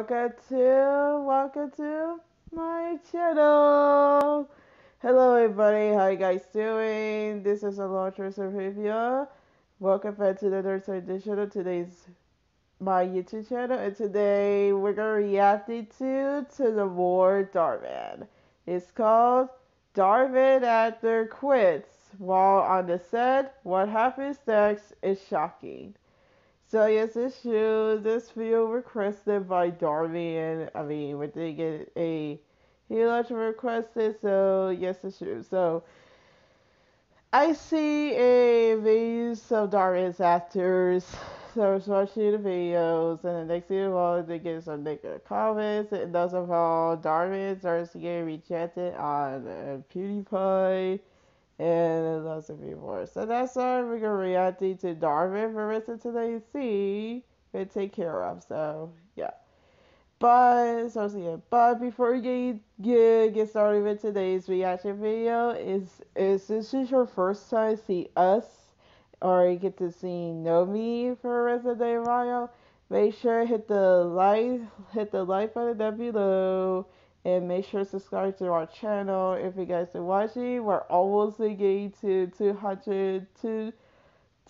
welcome to welcome to my channel. Hello everybody, how you guys doing? This is Alondra Sarabia. Welcome back to the Side edition of today's my YouTube channel and today we're gonna react to to the war Dhar Mann. It's called Dhar Mann Actor Quits while on the set. What happens next is shocking. So yes, it's true. This video requested by Darby, I mean, we did get a to requested. So yes, it's true. So I see a videos of Darby's actors. So I was watching the videos, and the next thing you know, they get some negative comments. And those of all, Darby starts getting rejected on uh, PewDiePie and lots of people So that's why we're gonna Darwin for rest of today's see and take care of. So yeah. But so yeah, but before we get, get get started with today's reaction video, is is this is your first time see us or you get to see know me for Resident Evil, make sure hit the like hit the like button down below and make sure to subscribe to our channel if you guys are watching. We're almost getting to 200 to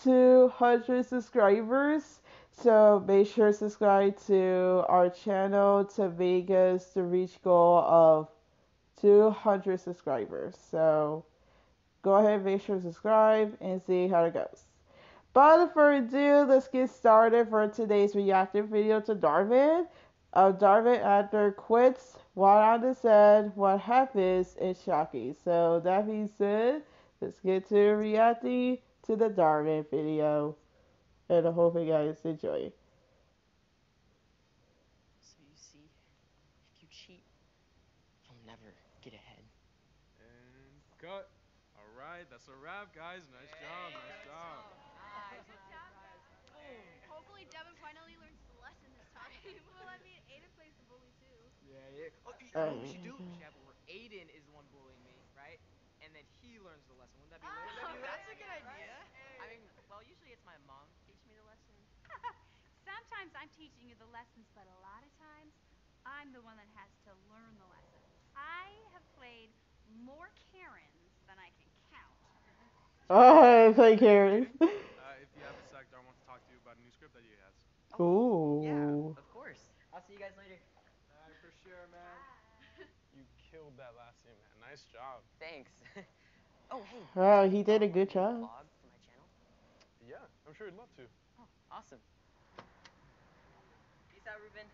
200 subscribers. So make sure to subscribe to our channel to vegas to reach goal of 200 subscribers. So go ahead, make sure to subscribe and see how it goes. But further ado, let's get started for today's reactive video to Dhar Mann. Uh, Dhar Mann after quits while on the set, what happens is shocking. So that being said, let's get to reacting to the Dhar Mann video. And I hope you guys enjoy. So you see, if you cheat, you'll never get ahead. And cut. Alright, that's a wrap, guys. Nice job, nice job. Hopefully Devin finally learns the lesson this time. well, I mean, Aiden plays the bully too. Yeah, yeah. Oh, you know what we should do? We should where Aiden is the one bullying me, right? And then he learns the lesson. Wouldn't that be oh, lit? That's a good idea. I mean, well, usually it's my mom teach me the lesson. Sometimes I'm teaching you the lessons, but a lot of times I'm the one that has to learn the lesson. I have played more Karens than I can count. Oh, I play Karen. uh, if you have a sec, I want to talk to you about a new script that he has. Oh, Ooh. Yeah, of course. I'll see you guys later sure, man. you killed that last scene, man. Nice job. Thanks. oh, hey. Wow, he did a good job. Vlog for my channel? Yeah, I'm sure he'd love to. Oh, awesome. Peace out, Ruben.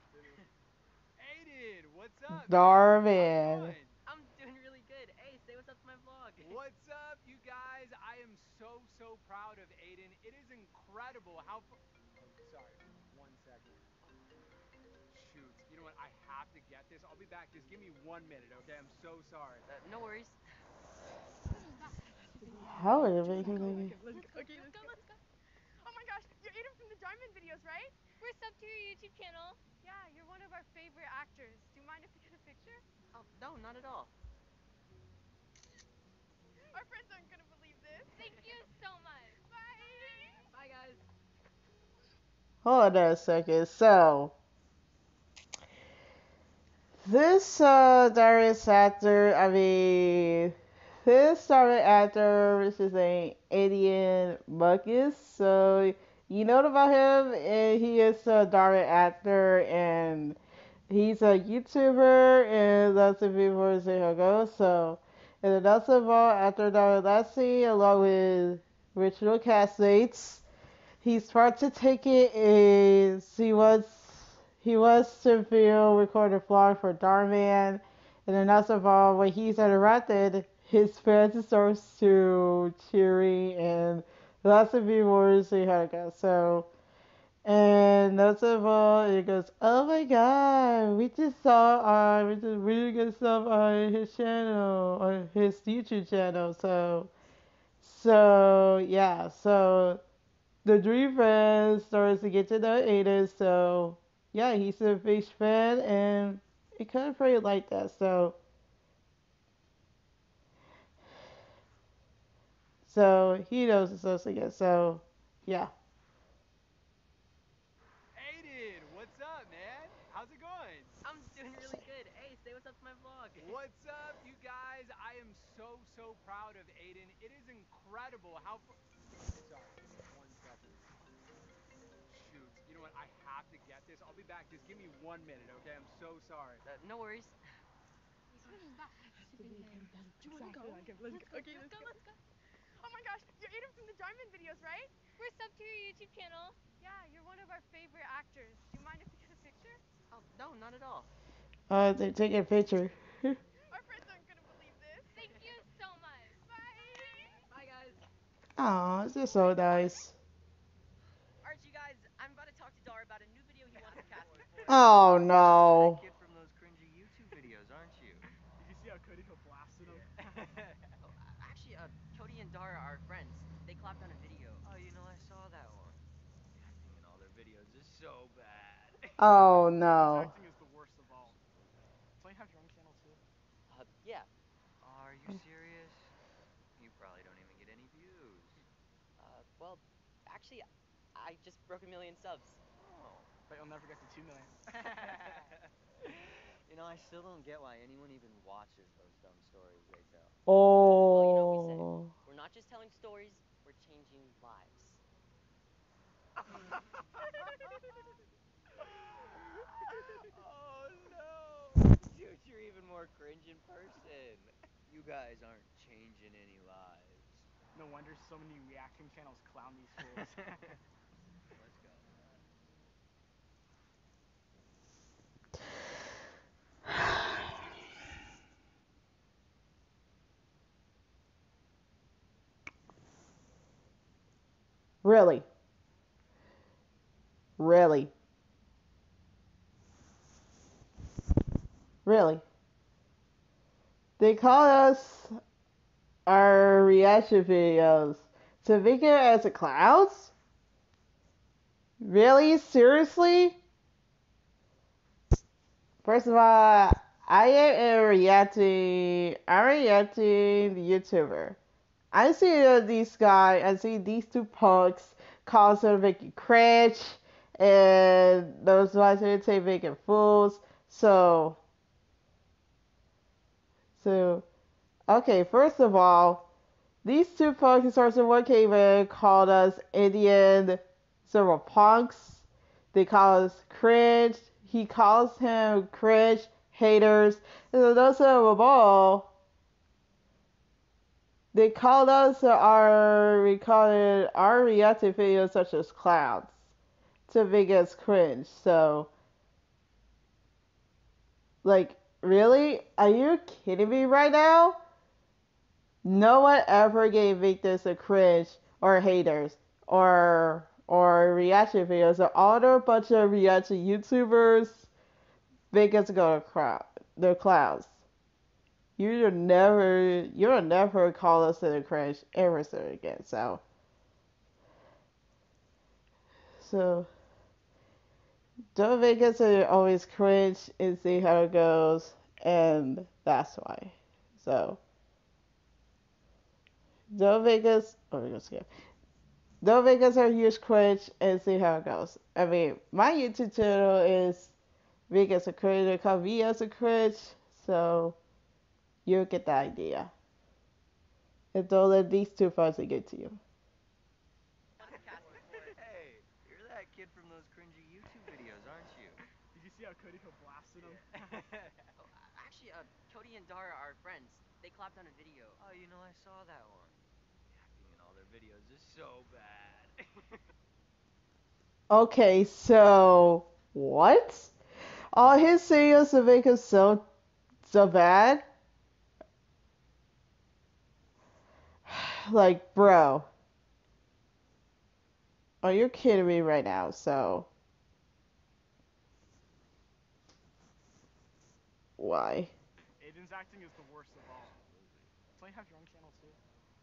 Aiden, what's up? Darwin. I'm doing really good. Hey, say what's up to my vlog. What's up, you guys? I am so, so proud of Aiden. It is incredible how... Oh, sorry, one second shoot. You know what? I have to get this. I'll be back. Just give me one minute, okay? I'm so sorry. Uh, no worries. How are you making me? Let's go, okay, let's go, let's go. Oh my gosh, you're Aiden from the Dhar Mann videos, right? We're sub to your YouTube channel. Yeah, you're one of our favorite actors. Do you mind if we get a picture? Oh, no, not at all. Our friends aren't gonna believe this. Thank you so much. Bye. Bye, guys. Hold on a second. So, this uh, Darius actor, I mean, this started actor, is a Ayden Mekus. So you know about him, and he is a Darius actor, and he's a YouTuber, and lots of people say how goes. So, and also involved after Darius Lassie, along with original castmates. He's tried to take it, and he was he was to film recorded vlog for Dhar Mann, and then that's about when he's interrupted, his fans starts to cheering and lots of viewers see how it goes. So, and that's about it goes. Oh my God, we just saw uh, we just really good stuff on his channel, on his YouTube channel. So, so yeah, so the three friends starts to get to know Ada. So yeah, he's a big fan, and he kind of played like that. So, so he knows it's us again. So, yeah. Aiden, what's up, man? How's it going? I'm doing really good. Hey, say what's up to my vlog. What's up, you guys? I am so so proud of Aiden. It is incredible how. I have to get this. I'll be back. Just give me one minute, okay? I'm so sorry. Uh, no worries. Do you wanna go? Let's go. Okay, let's go. Let's go. Oh my gosh, you're Aiden from the Dhar Mann videos, right? We're sub to your YouTube channel. Yeah, you're one of our favorite actors. Do you mind if we get a picture? Oh, no, not at all. Uh, they're taking a picture. Our friends aren't gonna believe this. Thank you so much. Bye. Bye, guys. Aw, this is so nice. Alright, you guys, I'm about to talk to Dhar about a new video he wants to cast me for. Oh no. Kid from those cringy YouTube videos, aren't you? Did you see how Cody Ko oh, actually, uh, Cody and Dhar are friends. They clapped on a video. Oh, you know, I saw that one. Acting all their videos is so bad. Oh no. acting is the worst of all. Don't have your own channel too? Uh, yeah. Are you serious? You probably don't even get any views. Uh, well, actually, I just broke a million subs. Oh. But you'll never get to two million. you know, I still don't get why anyone even watches those dumb stories they tell. Oh. We're not just telling stories, we're changing lives. oh no! Dude, you're even more cringe in person. You guys aren't changing any lives. No wonder so many reaction channels clown these fools. Let's go. Really? Really? Really? They call us our reaction videos to it as a clouds? Really? Seriously? First of all, I am a reacting, I'm reacting the YouTuber. I see uh, these guys, I see these two punks constantly making cringe, and those guys are say making fools. So, so, okay. First of all, these two punks started one came in called us Indian silver punks. They call us cringe. He calls him cringe haters. And so those of them all they called us our we called our reactive videos such as clouds to make us cringe. So like really? Are you kidding me right now? No one ever gave Victus a cringe or haters or or reaction videos. They're all a bunch of reaction YouTubers us go to crowd they're clowns. You'll never you'll never call us in a cringe ever so again. So so don't make us always cringe and see how it goes and that's why. So don't make us oh we're gonna. Don't make us a huge cringe and see how it goes. I mean my YouTube channel is us a cringe called me as a cringe, so You'll get the idea. And don't let these two friends get to you. To cast me for. Hey, you're that kid from those cringy YouTube videos, aren't you? Did you see how Cody Ko blasted him? Oh, actually, uh, Cody and Dhar are friends. They clapped on a video. oh, you know, I saw that one. Acting in all their videos is so bad. Okay, so what? All his videos to make him so so bad? Like, bro. Are you kidding me right now? So why? Aiden's acting is the worst of all. Don't you have your own channel too?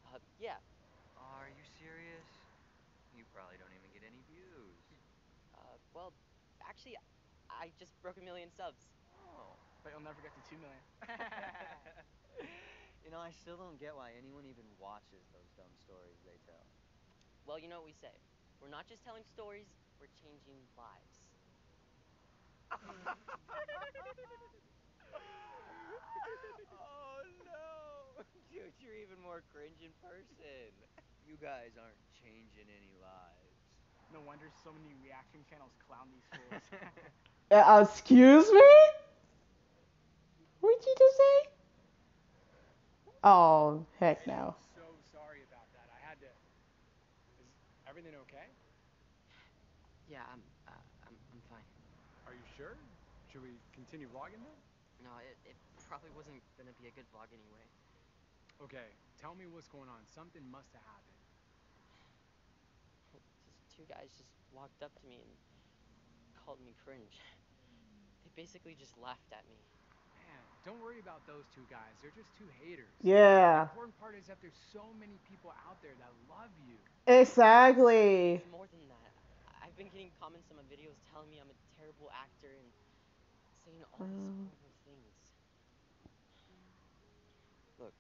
Uh, yeah. Are you serious? You probably don't even get any views. Uh, well, actually, I just broke a million subs. Oh. But you'll never get to two million. you know, I still don't get why anyone even watches those dumb stories they tell. Well, you know what we say. We're not just telling stories, we're changing lives. oh no! Dude, you're even more cringe in person. You guys aren't changing any lives. No wonder so many reaction channels clown these fools. Uh, excuse me? What did you just say? Oh, heck no. I'm so sorry about that. I had to. Is everything okay? Yeah, I'm, uh, I'm, I'm fine. Are you sure? Should we continue vlogging then? No, it, it probably wasn't gonna be a good vlog anyway. Okay, tell me what's going on. Something must have happened. Just two guys just walked up to me and called me cringe. They basically just laughed at me. Man, don't worry about those two guys. They're just two haters. Yeah, The important part is that there's so many people out there that love you. exactly. It's more than that. I've been getting comments on my videos telling me I'm a terrible actor and saying all these Wow. horrible things. Look,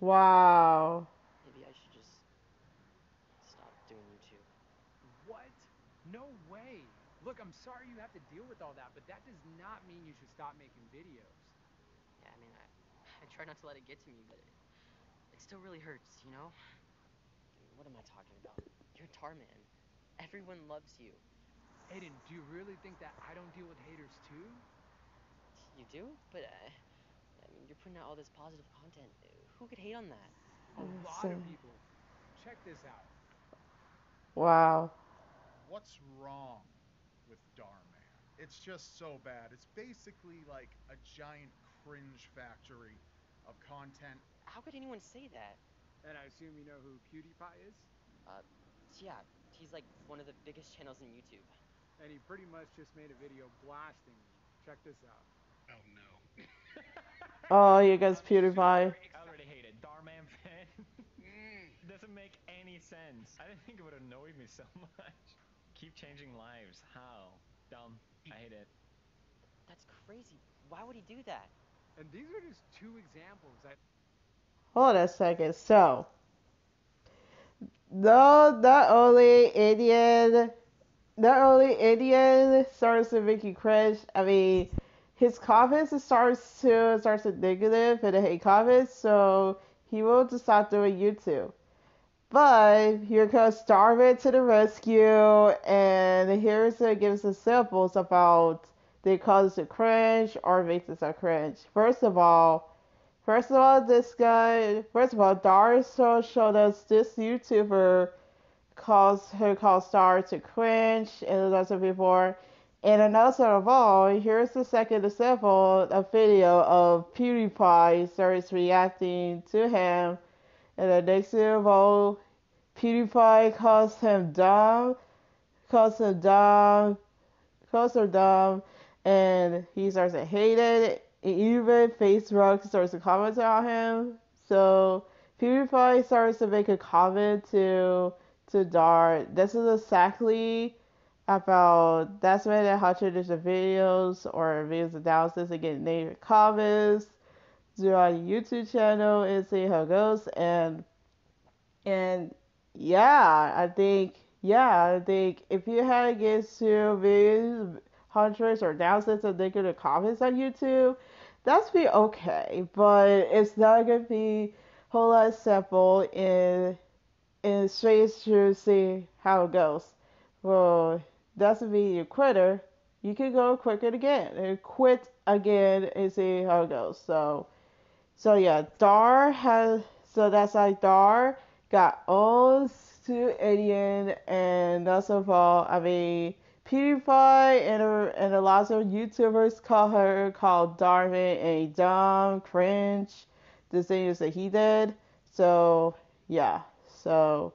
Wow. maybe I should just stop doing YouTube. What? No way. Look, I'm sorry you have to deal with all that, but that does not mean you should stop making videos. Yeah, I mean, I, I try not to let it get to me, but it, it still really hurts, you know? What am I talking about? You're Tarman. Everyone loves you. Aiden, do you really think that I don't deal with haters too? You do? But, uh, I mean, you're putting out all this positive content. Who could hate on that? A lot so- of people. Check this out. Wow. What's wrong with Dhar Mann? It's just so bad. It's basically like a giant cringe factory of content. How could anyone say that? And I assume you know who PewDiePie is? Uh, Yeah, he's like one of the biggest channels in YouTube. And he pretty much just made a video blasting me. Check this out. Oh no. Oh, you guys PewDiePie. I already hate it. Dhar Mann fan. Doesn't make any sense. I didn't think it would annoy me so much. Keep changing lives. How? Dumb. I hate it. That's crazy. Why would he do that? And these are just two examples. I, Hold a second. So, no, not only Indian, not only Indian starts to make you cringe. I mean, his comments starts to starts to negative and hate comments. So he will just stop doing YouTube. But here comes Dhar Mann to the rescue, and here's to give us samples about they cause us to cringe or makes us a cringe. First of all, First of all, this guy. First of all, Darso showed us this YouTuber caused her called Star to cringe and lots of before. And another of all, here's the second example, a video of PewDiePie starts reacting to him. And the next of all, PewDiePie calls him dumb, calls him dumb, calls him dumb, and he starts to hate it. Even Facebook starts to comment on him. So PewDiePie starts to make a comment to to Dart. This is exactly about that's when the hundreds of videos or videos analysis and getting native comments do the YouTube channel and see how it goes and and yeah, I think yeah, I think if you had to get to videos hundreds or thousands of negative comments on YouTube, that's be okay. But it's not gonna be a whole lot simple in in straight to see how it goes. Well, that's be a quitter. You can go quit it again and quit again and see how it goes. So, so yeah, Dhar has so that's like Dhar got all to Indian and that's of all. I mean, PewDiePie and a, and a lot of YouTubers call her called Darwin a dumb cringe. The things that he did. So yeah, so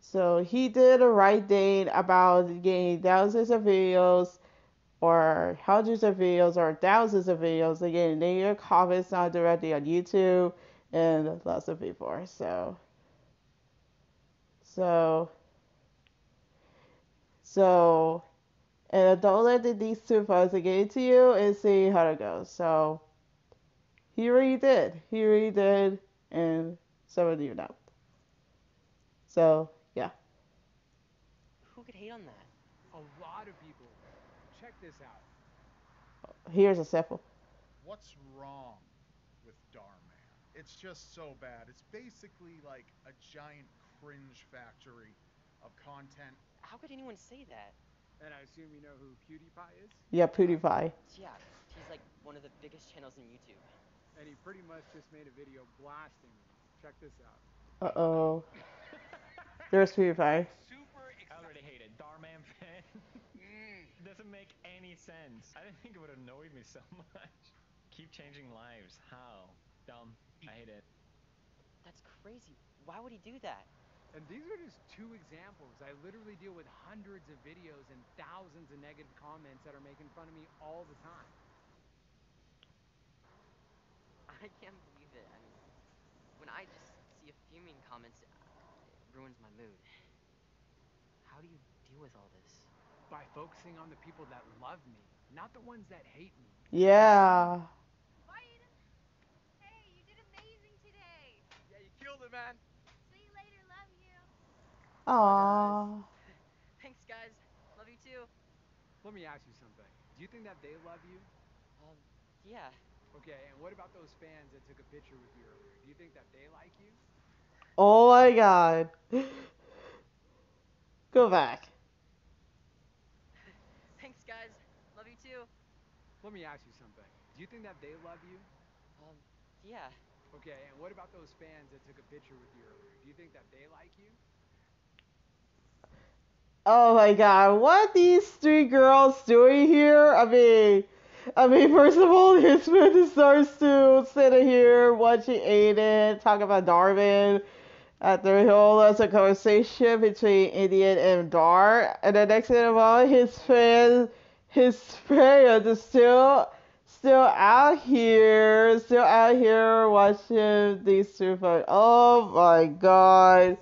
so he did the right thing about getting thousands of videos or hundreds of videos or thousands of videos again your comments not directly on YouTube and lots of people. So so so and don't let the, these two folks get into you and see how it goes. So he really did. He really did and some of you don't. So yeah. Who could hate on that? a lot of people. Check this out. Here's a sample. What's wrong with Dhar Mann? It's just so bad. It's basically like a giant cringe factory of content. How could anyone say that? And I assume you know who PewDiePie is? Yeah, PewDiePie. Yeah, he's like one of the biggest channels in YouTube. And he pretty much just made a video blasting me. Check this out. Uh oh. There's PewDiePie. I already hate it. Dhar Mann fan. Doesn't make any sense. I didn't think it would annoy me so much. Keep changing lives. How? Dumb. I hate it. That's crazy. Why would he do that? And these are just two examples. I literally deal with hundreds of videos and thousands of negative comments that are making fun of me all the time. I can't believe it. I mean, when I just see a few mean comments, it ruins my mood. How do you deal with all this? By focusing on the people that love me, not the ones that hate me. Yeah. Bye, Aiden. Hey, you did amazing today. Yeah, you killed it, man. See you later. Love you. Aww. Thanks, guys. Love you too. Let me ask you something. Do you think that they love you? Um, yeah. Okay, and what about those fans that took a picture with you earlier? Do you think that they like you? Oh my god. Go back. Thanks, guys. Love you too. Let me ask you something. Do you think that they love you? Um, yeah. Okay, and what about those fans that took a picture with you earlier? Do you think that they like you? Oh my god, what these three girls doing here? I mean, I mean, first of all, his friend starts to sit here watching Aiden talk about Darwin after he whole as a conversation between Indian and Dhar, and the next thing of all, his friend, his friend is still, still out here, still out here watching these two folks. Oh my god.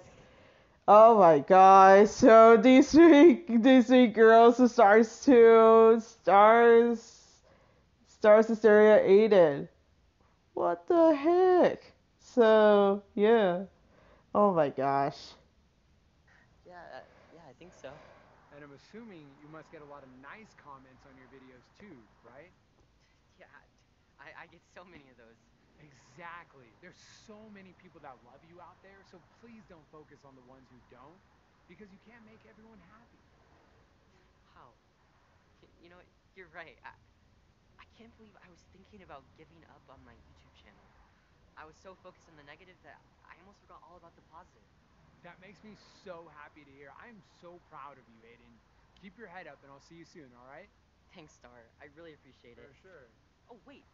Oh my god. So these three these three girls starts to stars starts to stare at Aiden. What the heck? So yeah. Oh my gosh. Yeah, uh, yeah, I think so. And I'm assuming you must get a lot of nice comments on your videos too, right? Yeah, I, I get so many of those. Exactly. There's so many people that love you out there, so please don't focus on the ones who don't, because you can't make everyone happy. How? You know, you're right. I, I can't believe I was thinking about giving up on my YouTube channel. I was so focused on the negative that I almost forgot all about the positive. That makes me so happy to hear. I am so proud of you, Aiden. Keep your head up, and I'll see you soon, all right? Thanks, Dhar. I really appreciate it. For sure. Oh, wait.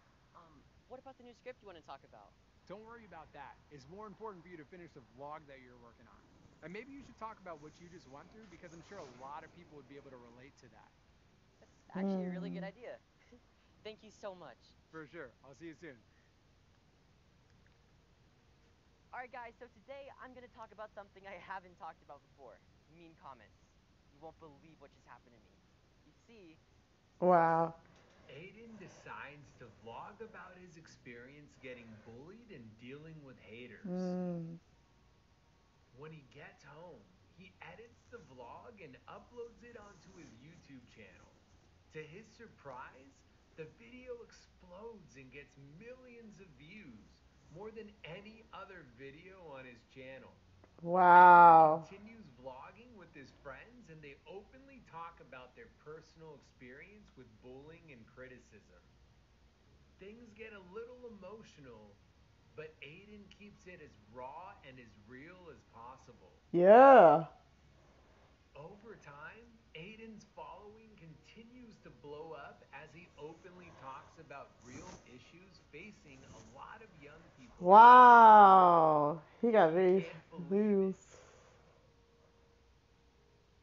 What about the new script you want to talk about? Don't worry about that. It's more important for you to finish the vlog that you're working on. And maybe you should talk about what you just went through because I'm sure a lot of people would be able to relate to that. That's actually a really good Hmm. idea. Thank you so much. For sure. I'll see you soon. Alright, guys, so today I'm going to talk about something I haven't talked about before mean comments. You won't believe what just happened to me. You see, Wow. Aiden decides to vlog about his experience getting bullied and dealing with haters. Mm. When he gets home, he edits the vlog and uploads it onto his YouTube channel. To his surprise, the video explodes and gets millions of views, more than any other video on his channel. Wow. Continues vlogging with his friends and they openly talk about their personal experience with bullying and criticism. Things get a little emotional, but Aiden keeps it as raw and as real as possible. Yeah. Over time, Aiden's following continues to blow up as he openly talks about real issues facing a lot of young people. Wow. He got very Can't believe it. views.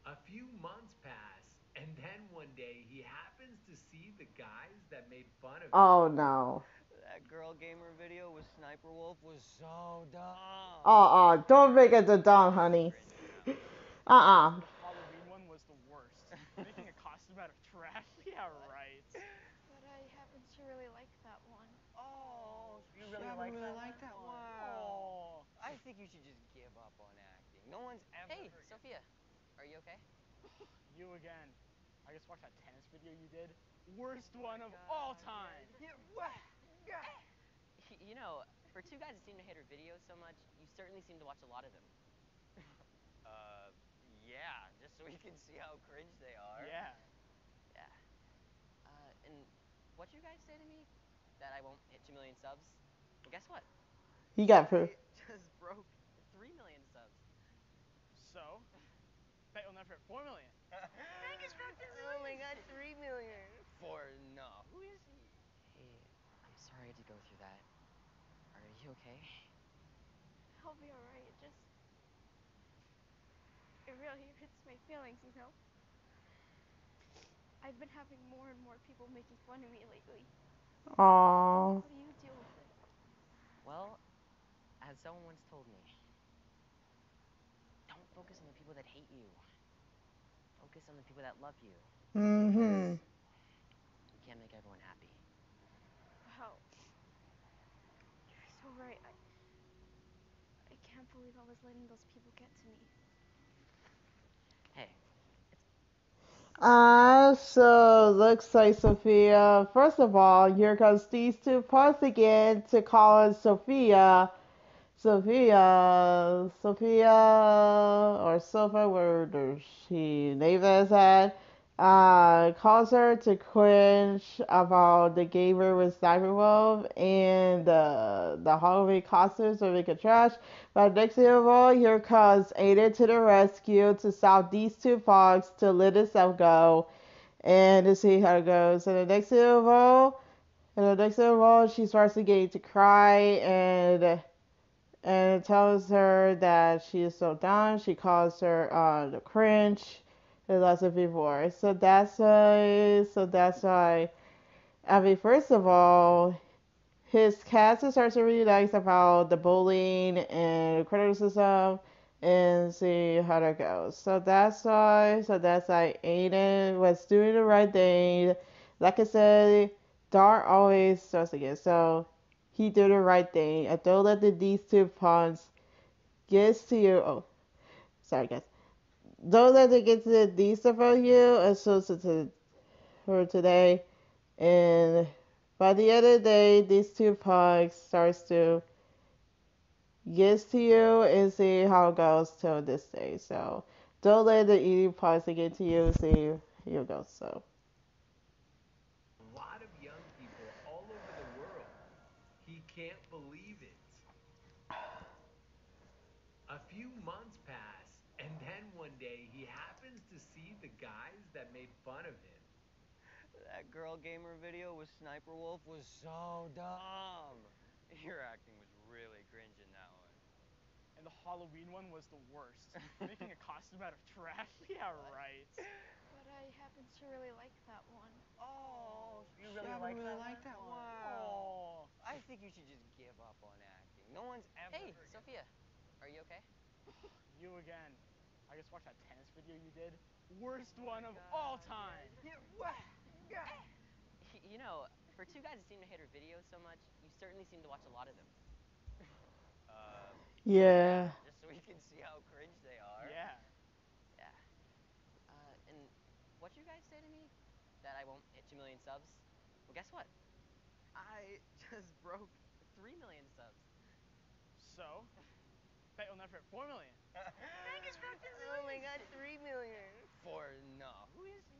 A few months pass, and then one day he happens to see the guys that made fun of him. Oh no. That girl gamer video with Sniper Wolf was so dumb. Uh uh. Don't make it the dumb, honey. Uh uh. Halloween one was the worst. Making a costume out of trash? Yeah, right. But I happen to really like that one. Oh, you really really like really that like that? one? Wow. I think you should just give up on acting. No one's ever. hey, heard- Sophia, are you okay? You again. I just watched that tennis video you did. Worst one of all time. Yeah, what? You know, for two guys that seem to hate her videos so much, you certainly seem to watch a lot of them. Uh, yeah, just so we can see how cringe they are. Yeah. Yeah. Uh, and what you guys say to me? That I won't hit two million subs? Well, guess what? He got proof. I just broke three million subs. So, bet you'll never hit oh my god, three million. For no. Who is he? Hey, I'm sorry I had to go through that. Are you okay? I'll be alright. It just. It really hurts my feelings, you know? I've been having more and more people making fun of me lately. Aww. How do you deal with it? Well, as someone once told me, don't focus on the people that hate you. Focus on the people that love you. Mm-hmm. You can't make everyone happy. Wow. You're so right. I. I can't believe I was letting those people get to me. Hey, Uh, so looks like Sophia. First of all, here comes these two parts again to call us Sophia. Sophia, Sophia, or Sophia, where she name as that? Uh, calls her to cringe about the gamer with Sniper Wolf and uh, the Halloween costumes are making trash. But next thing of all, here comes Aiden to the rescue to stop these two fogs to let itself go and to see how it goes. And the next thing of all, and the next thing of all, she starts to get to cry and and tells her that she is so down. She calls her uh, the cringe and lots of before. So that's why. So that's why. I mean, first of all, his cast starts to really nice about the bullying and criticism and see how that goes. So that's why. So that's why Aiden was doing the right thing. Like I said, Dhar always starts again. So he did the right thing. And don't let the, these two pawns get to you. Oh, sorry guys. Don't let it get to the these about you. And so, so to her today. And by the end of the day, these two punks starts to get to you and see how it goes till this day. So don't let the eating punks get to you and see how it goes. So A lot of young people all over the world. He can't believe it. A few months pass, and then one day he happens to see the guys that made fun of him. That girl gamer video with Sniper Wolf was so dumb. Your acting was really cringe in that one. And the Halloween one was the worst. Making a costume out of trash? Yeah, right. But I happen to really like that one. Oh, you really really, like really that like that one? Wow. Oh, I think you should just give up on acting. No one's ever. hey, Sophia, are you okay? You again. I just watched that tennis video you did. Worst one of all time. Yeah, what? Yeah. You know, for two guys that seem to hate her videos so much, you certainly seem to watch a lot of them. Uh, yeah. just so we can see how cringe they are. Yeah. Yeah. Uh, and what you guys say to me? That I won't hit two million subs? Well, guess what? I just broke three million subs. So, bet you'll never hit four million. oh my god, three million. For no. Who is he?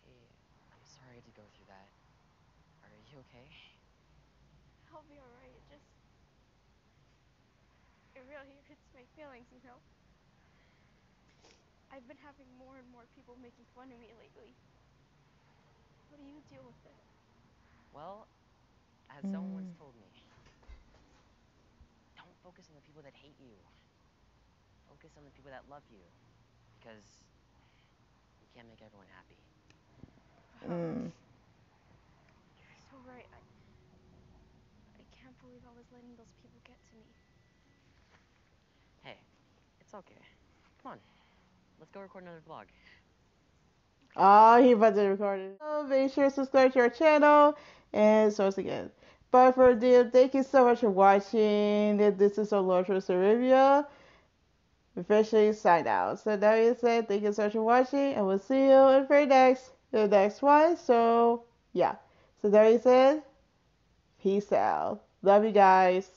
Hey, I'm sorry I had to go through that. Are you okay? I'll be alright. It just. It really hurts my feelings, you know? I've been having more and more people making fun of me lately. How do you deal with it? Well, as someone once Mm. told me, don't focus on the people that hate you. Focus on the people that love you. Because you can't make everyone happy. Mm. You're so right. I. I can't believe I was letting those people get to me. Hey, it's okay. Come on, let's go record another vlog. Oh, he about to record it. So make sure to subscribe to our channel and source again. But for ado, thank you so much for watching. This is our Alondra Sarabia. Officially signed out. So that being said, thank you so much for watching, and we'll see you in the next the next one. So yeah. So that said, Peace out. Love you guys.